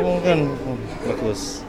bukan bagus.